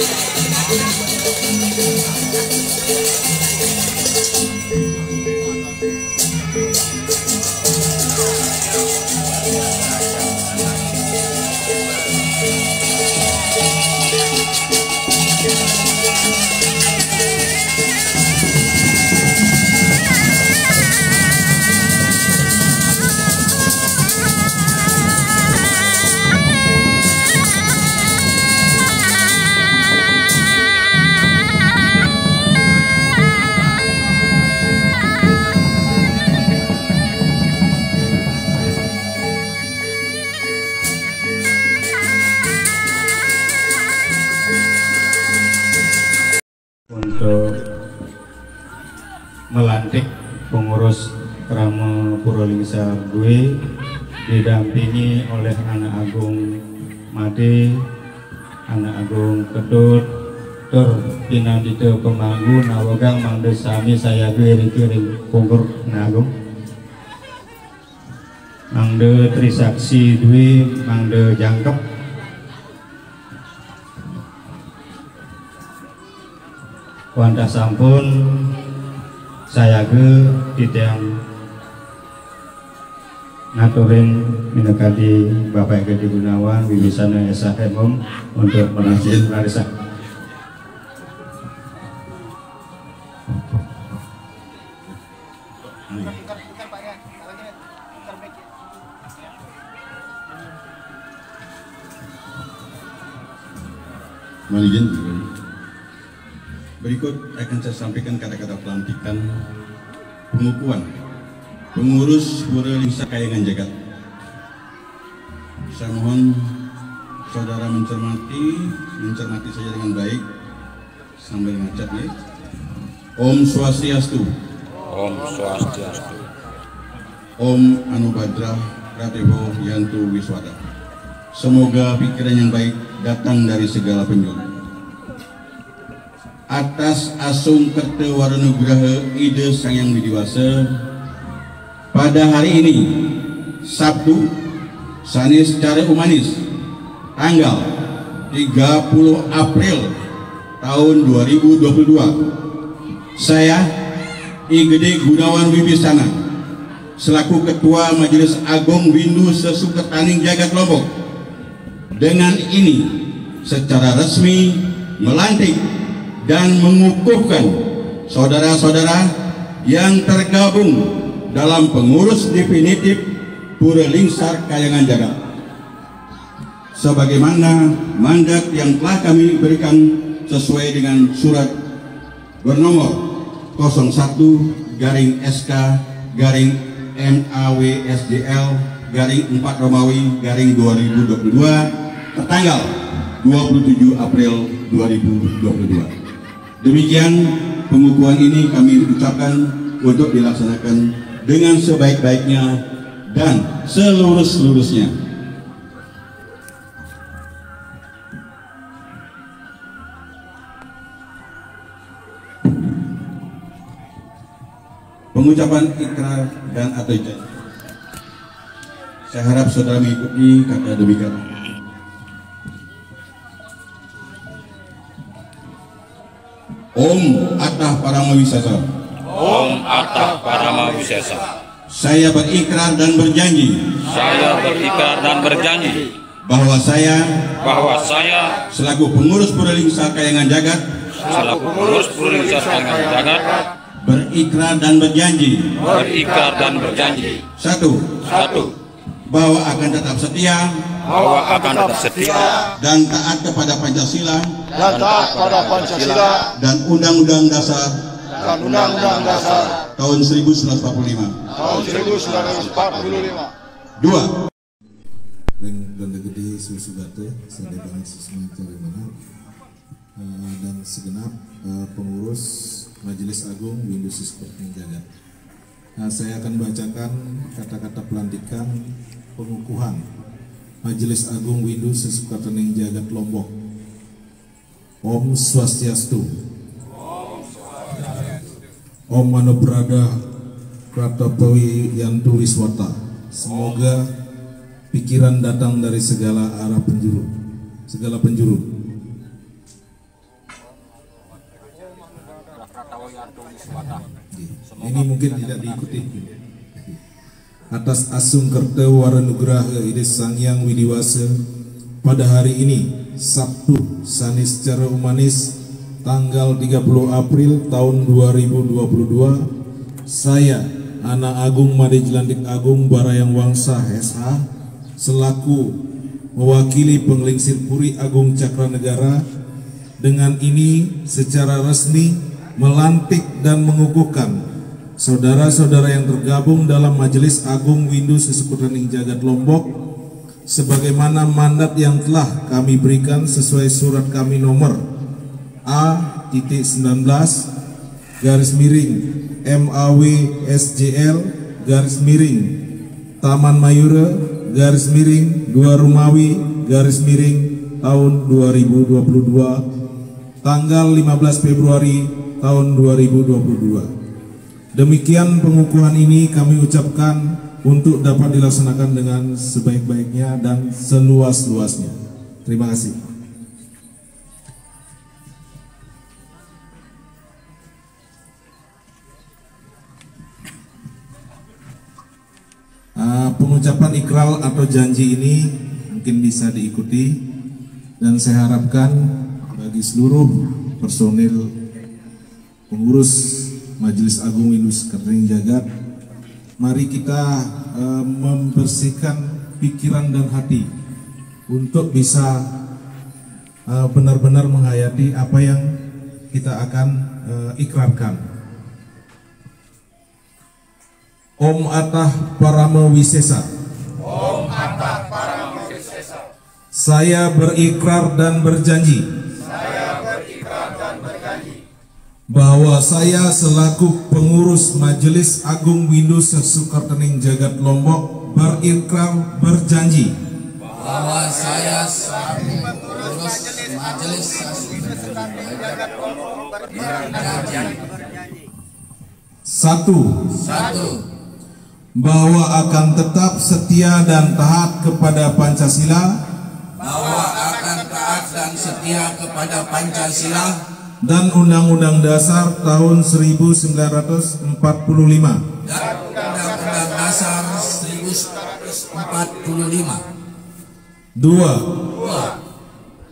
Untuk pengurus Krama Purwolingsa gue didampingi oleh anak agung Made, anak agung Ketut, Tur Pinandito Pemanggu Nawagang Mangde Sami saya gue Riki Pungkur Nagung Mangde Trisaksi Dwi Mangde Jangkep. Wanda sampun saya ke titiang ngaturin minakadi Bapak Gede Gunawan Wibisana Esa Hemom untuk menajin warisan. Akan saya sampaikan kata-kata pelantikan pengukuhan pengurus Pura Lingsa Kayangan Jagat. Saya mohon saudara mencermati, mencermati saja dengan baik sambil ngacat ya. Om Swastiastu, Om Swastiastu. Om Anubhadra Pradewo Yantu Wiswada. Semoga pikiran yang baik datang dari segala penjuru. Atas asung kerte Waranugraha Ide Sang Yang Widiwasa pada hari ini Sabtu Sanis secara humanis tanggal 30 April tahun 2022 saya I Gede Gunawan Wibisana selaku Ketua Majelis Agung Windu Sesuketaning Jagat Lombok dengan ini secara resmi melantik dan mengukuhkan saudara-saudara yang tergabung dalam pengurus definitif Pura Lingsar Kayangan Jagat. Sebagaimana mandat yang telah kami berikan sesuai dengan surat bernomor 01 garing SK garing MAWSDL garing 4 Romawi garing 2022 tertanggal 27 April 2022. Demikian pengukuhan ini kami ucapkan untuk dilaksanakan dengan sebaik-baiknya dan selurus-lurusnya. pengucapan ikrar dan atau Saya harap saudara mengikuti kata demi kata. Om Atah Paramawisesa. Om Atta Parama Wisesa. Saya berikrar dan berjanji. Saya berikrar dan berjanji. Bahwa saya bahwa saya selaku pengurus Puralingsa Kayangan Jagat selaku pengurus Purwisa Sangat Jagat berikrar dan berjanji. berikrar dan berjanji. Satu. Satu. Bahwa akan tetap setia bahwa akan tetap setia dan taat kepada Pancasila dan taat pada Pancasila dan Undang-Undang Dasar dan Undang-Undang Dasar tahun 1945. tahun 1945. Dua, dan Gede Susugate, saya banget sesuatu dari mana Eh, dan segenap eh, pengurus Majelis Agung Windu Seperti Jagat. Nah, saya akan bacakan kata-kata pelantikan pengukuhan Majelis Agung Windu Sesukatening Jagat Lombok. Om Swastiastu. Om Mano Prada Pratapawi Yantu Wiswata. Semoga pikiran datang dari segala arah penjuru, segala penjuru. Ini mungkin tidak diikuti. Atas asung kerta waranugraha ide sangyang widiwasa pada hari ini Sabtu Sanis secara humanis tanggal 30 April tahun 2022 saya anak Agung Made Jelantik Agung Barayang Wangsa SH selaku mewakili penglingsir Puri Agung Cakra Negara dengan ini secara resmi melantik dan mengukuhkan saudara-saudara yang tergabung dalam Majelis Agung Windu Sesekutening Jagat Lombok sebagaimana mandat yang telah kami berikan sesuai surat kami nomor A titik 19 garis miring MAW SJL garis miring Taman Mayura garis miring Dua Rumawi garis miring tahun 2022 tanggal 15 Februari tahun 2022 Demikian pengukuhan ini kami ucapkan untuk dapat dilaksanakan dengan sebaik-baiknya dan seluas-luasnya. Terima kasih. Ah, pengucapan ikral atau janji ini mungkin bisa diikuti dan saya harapkan bagi seluruh personil pengurus Majelis Agung Indus Kerting Jagat mari kita eh, membersihkan pikiran dan hati untuk bisa eh, benar-benar menghayati apa yang kita akan eh, ikrarkan Om Atah Parama Wisesa Om Atah Parama Wisesa Saya berikrar dan berjanji bahwa saya selaku pengurus Majelis Agung Windu Sesukartening Jagat Lombok berikrar berjanji. Bahwa saya selaku pengurus Majelis Jagat Lombok berjanji satu. Satu. Bahwa akan tetap setia dan taat kepada Pancasila. Bahwa akan taat dan setia kepada Pancasila dan Undang-Undang Dasar tahun 1945 dan Undang-Undang Dasar 1945 dua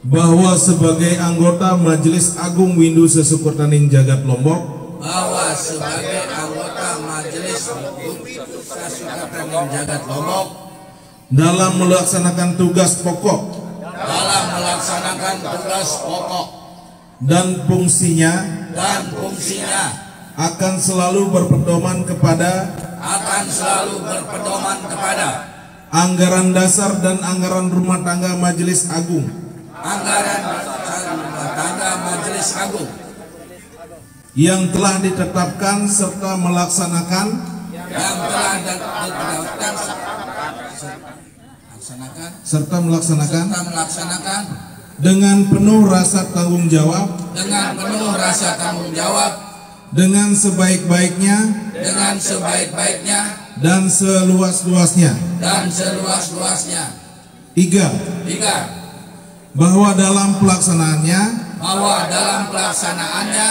bahwa sebagai anggota Majelis Agung Windu Sesukurtaning Jagat Lombok bahwa sebagai anggota Majelis Sasukatening Jagat Lombok dalam melaksanakan tugas pokok dalam melaksanakan tugas pokok dan fungsinya dan fungsinya akan selalu berpedoman kepada akan selalu berpedoman kepada anggaran dasar dan anggaran rumah tangga Majelis Agung. anggaran rumah tangga Majelis Agung yang telah ditetapkan serta melaksanakan yang telah ditetapkan serta melaksanakan serta melaksanakan dengan penuh rasa tanggung jawab dengan penuh rasa tanggung jawab dengan sebaik-baiknya dengan sebaik-baiknya dan seluas-luasnya. dan seluas-luasnya. Tiga, Tiga, bahwa dalam pelaksanaannya bahwa dalam pelaksanaannya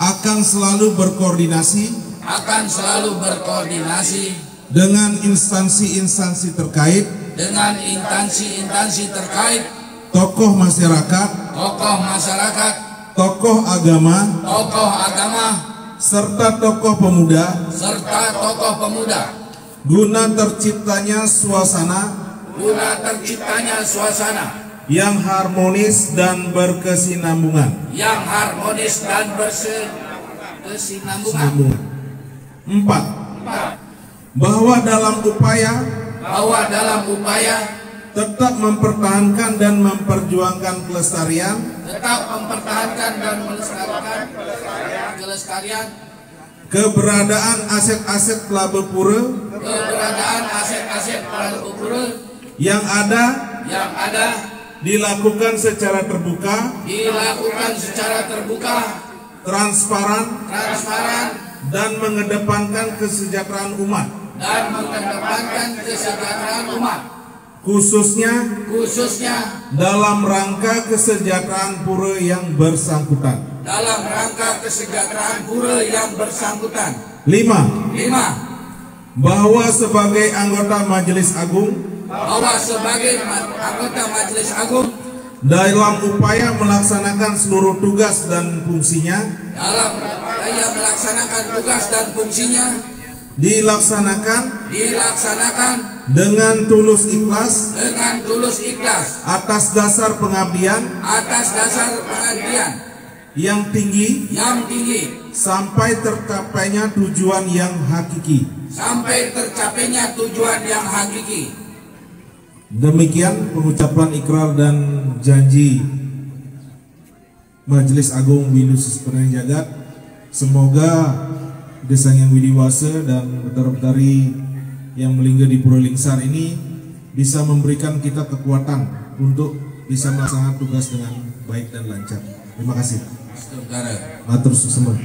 akan selalu berkoordinasi akan selalu berkoordinasi dengan instansi-instansi terkait, dengan instansi-instansi terkait, tokoh masyarakat, tokoh masyarakat, tokoh agama, tokoh agama, serta tokoh pemuda. Serta tokoh pemuda. Guna terciptanya suasana. Guna terciptanya suasana. Yang harmonis dan berkesinambungan. yang harmonis dan berkesinambungan. Sambungan. Empat, bahwa dalam upaya. Bahwa dalam upaya tetap mempertahankan dan memperjuangkan kelestarian, tetap mempertahankan dan melestarikan kelestarian keberadaan aset-aset Pelabuh Pura. Keberadaan aset-aset Perahu Pura. Yang ada yang ada dilakukan secara terbuka, dilakukan secara terbuka, transparan, transparan, dan mengedepankan kesejahteraan umat, dan mengedepankan kesejahteraan umat, khususnya khususnya dalam rangka kesejahteraan pura yang bersangkutan. dalam rangka kesejahteraan pura yang bersangkutan. Lima, Lima, bahwa sebagai anggota Majelis Agung bahwa sebagai anggota Majelis Agung dalam upaya melaksanakan seluruh tugas dan fungsinya dalam upaya melaksanakan tugas dan fungsinya dilaksanakan dilaksanakan dengan tulus ikhlas dengan tulus ikhlas atas dasar pengabdian atas dasar pengabdian yang tinggi yang tinggi sampai tercapainya tujuan yang hakiki. sampai tercapainya tujuan yang hakiki. Demikian pengucapan ikrar dan janji Majelis Agung Winus Penang Jagat. Semoga Desa yang Widiwase dan betara-betari yang melingga di Pura Lingsar ini bisa memberikan kita kekuatan untuk bisa melaksanakan tugas dengan baik dan lancar. Terima kasih. Matur semua.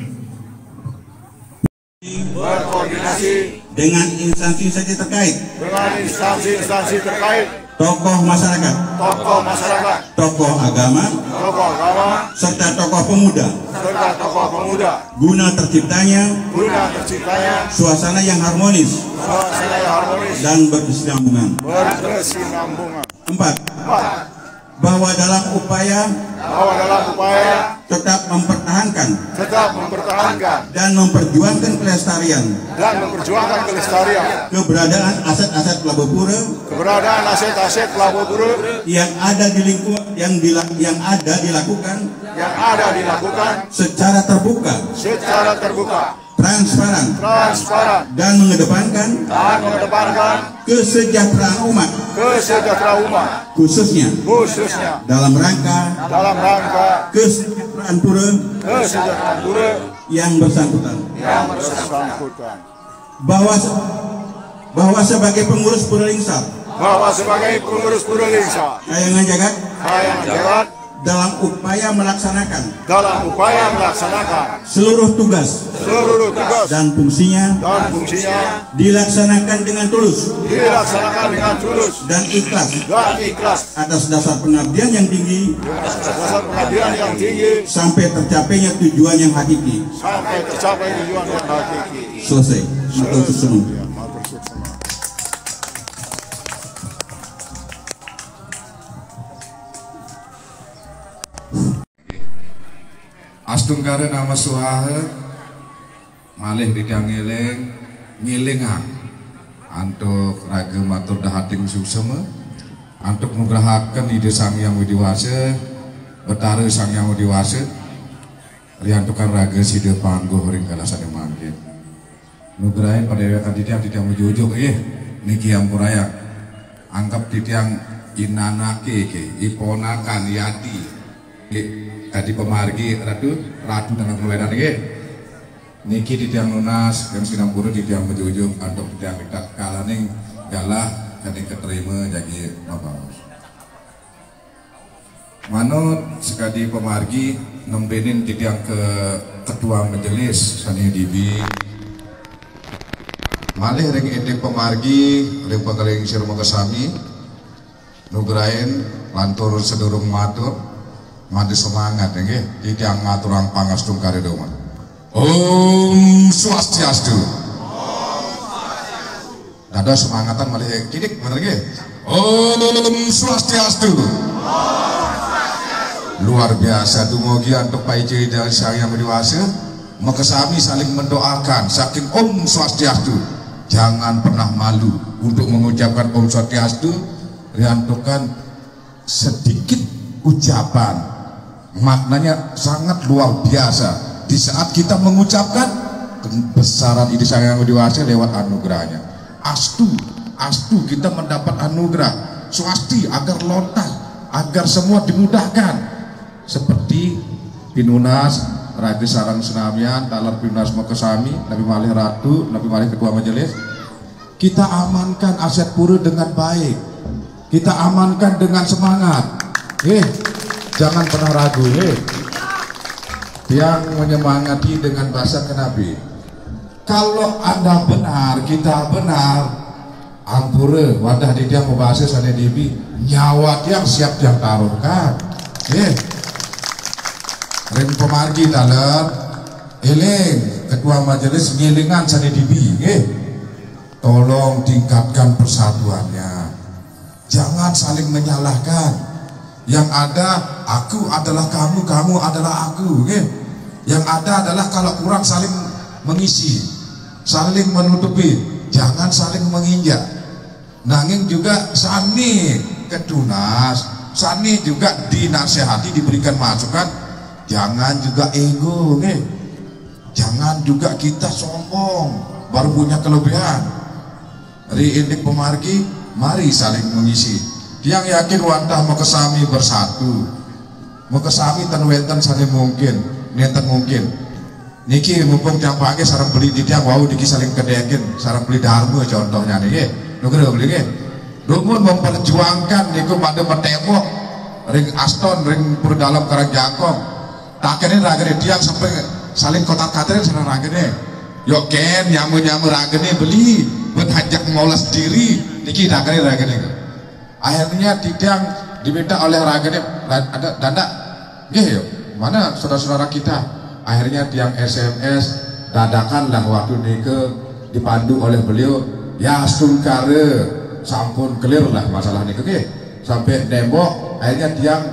berkoordinasi dengan instansi-instansi terkait, dengan instansi-instansi terkait, tokoh masyarakat, tokoh masyarakat, tokoh agama, tokoh agama, serta tokoh pemuda serta tokoh pemuda. Guna terciptanya guna terciptanya. suasana yang harmonis suasana yang harmonis. dan berkesinambungan. berkesinambungan. Empat, Empat, bahwa dalam upaya bahwa dalam upaya tetap mempertahankan tetap mempertahankan dan memperjuangkan kelestarian dan memperjuangkan kelestarian keberadaan aset-aset Pelabuh Pura keberadaan aset-aset Pelabuh Pura yang ada di lingkup yang dila, yang ada dilakukan yang ada dilakukan secara terbuka, secara terbuka, transparan transparan, dan mengedepankan dan mengedepankan kesejahteraan umat kesejahteraan umat. khususnya khususnya. dalam rangka dalam rangka kesejahteraan pura kesejahteraan pura yang bersangkutan. yang bersangkutan. Bahwa bahwa sebagai pengurus pura lingsar bahwa sebagai pengurus pura Lingsa kayangan jagat Hayang Jagat dalam upaya melaksanakan dalam upaya melaksanakan seluruh tugas seluruh tugas dan fungsinya dan fungsinya dilaksanakan dengan tulus dilaksanakan dengan tulus dan ikhlas dan ikhlas atas dasar pengabdian yang tinggi atas dasar pengabdian yang tinggi sampai tercapainya tujuan yang hakiki. sampai tercapai tujuan yang hakiki. Selesai. Matur susun. Astungkara nama suhaha malih didang ngiling ngilingan. Antuk raga matur dahating susema antuk nugrahaken ide sang yang widiwase betara sang yang widiwase riantukan raga sida pangguh ring kalasan yang manggil nugrahin pada akan titiang titiang mejujuk eh niki yang puraya anggap titiang inanake ke iponakan yati Kadi pemargi ratu ratu dengan keluaran nggih. Niki di tiang lunas yang sinam guru di tiang menjujung antuk di tiang dekat kalaning galah kading keterima jadi apa. Manut sekadi pemargi nembenin di tiang ke ketua majelis Sani Dibi malih ring edik pemargi ring pengeling sirma kesami nugrain lantur sedurung matur mandi semangat ya nggih. Tidak ngaturang pangastung karidoma Om Swastiastu. Dada semangatan malih kidik bener nggih. Om Swastiastu. Luar biasa dumugi untuk Pak Ije dan saya yang dewasa. Maka kami saling mendoakan saking Om Swastiastu. Jangan pernah malu untuk mengucapkan Om Swastiastu. Riantukan sedikit ucapan maknanya sangat luar biasa. Di saat kita mengucapkan kebesaran ide saya yang dewasa lewat anugerahnya. Astu astu kita mendapat anugerah. Swasti agar lontar agar semua dimudahkan. Seperti Pinunas Raja Sarang Senamian Talar Pinunas Mokosami Nabi Malih Ratu Nabi Malih Ketua Majelis. Kita amankan aset pura dengan baik. Kita amankan dengan semangat. Eh jangan pernah ragu eh yang menyemangati dengan bahasa kenabi kalau anda benar kita benar ampura wadah di dia membahasa sana dibi nyawa yang siap yang taruhkan eh Ring pemargi dalam Eling Ketua Majelis ngilingan sana dibi eh Tolong tingkatkan persatuannya. Jangan saling menyalahkan Yang ada aku adalah kamu, kamu adalah aku eh. Yang ada adalah kalau kurang saling mengisi Saling menutupi Jangan saling menginjak. Nanging juga sani ketunas Sani juga dinasehati diberikan masukan jangan juga ego nih jangan juga kita sombong baru punya kelebihan. Dari indik pemargi mari saling mengisi yang yakin wantah mau kesami bersatu. Mau kesami tan wenten saling mungkin nenten mungkin. Niki mumpung tiang pagi sarang beli di tiang wau diki saling kedekin sarang beli dharma contohnya nih nuker beli nih Dumun memperjuangkan niku pada metembok ring Aston ring dalam karang jangkong. Takene ragene tiang sampai saling kotak katerin sana ragene yo ken nyamu nyamu ragene beli. Berhajak maulah sendiri niki ragene ragene akhirnya tiang diminta oleh ragene ada danda gih yuk mana saudara-saudara kita? Akhirnya tiang SMS dadakanlah waktu nike dipandu oleh beliau ya sungkare sampun clear lah masalah nike gih sampai dembok akhirnya tiang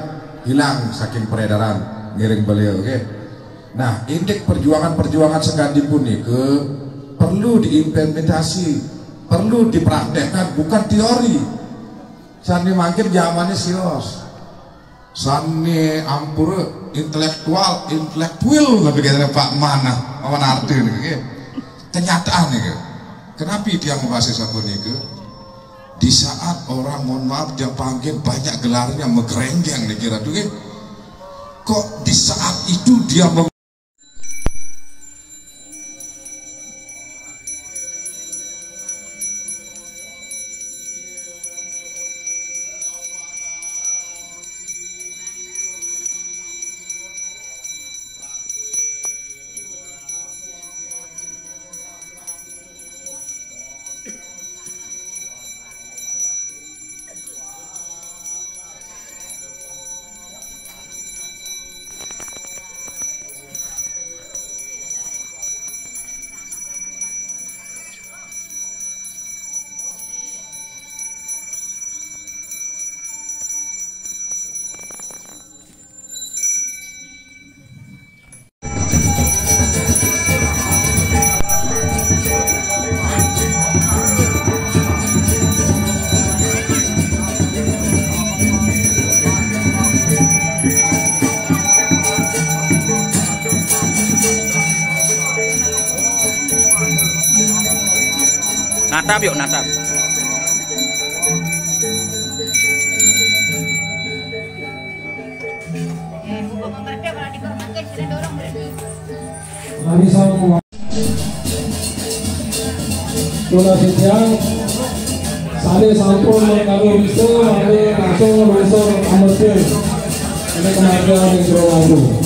hilang saking peredaran ngiring beliau oke nah indeks perjuangan-perjuangan segandi pun ke perlu diimplementasi perlu dipraktekkan bukan teori sani makin zamannya sios. Sani ampur intelektual intelektual tapi kata Pak Mana Paman arti okay? kenyataan nih kenapa dia membahas sabun nih di saat orang mohon maaf dia panggil banyak gelarnya megrenggeng nih kira tuh kok di saat itu dia mem natap yuk natap Mari sama Tuna Sitiang Sale sampun langsung ametin Ini kemajuan yang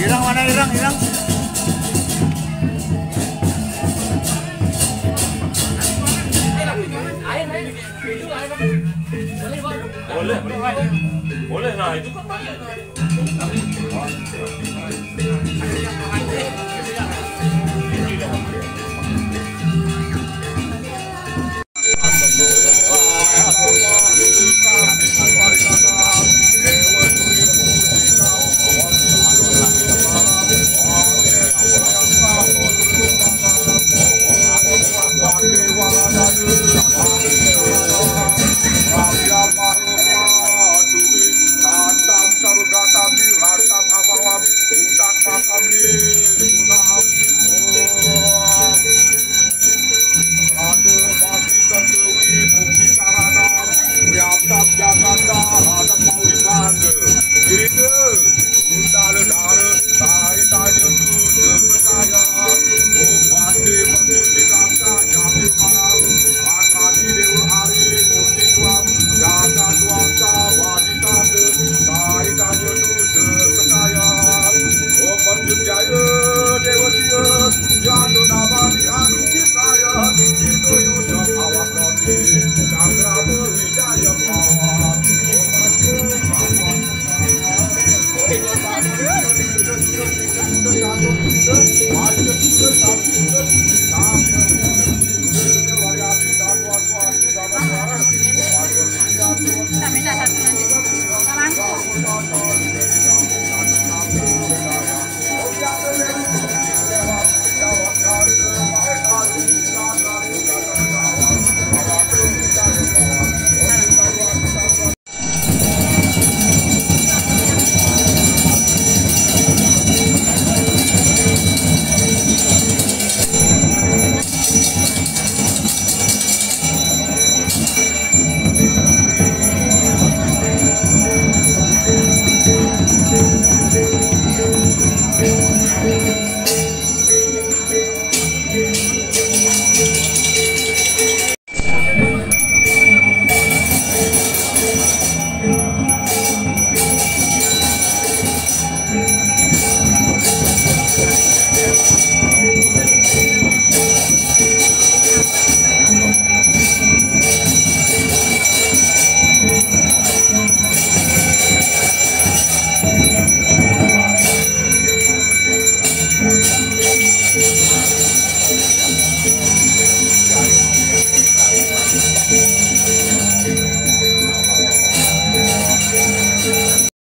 Irang mana Irang? Irang. Boleh lah itu kan.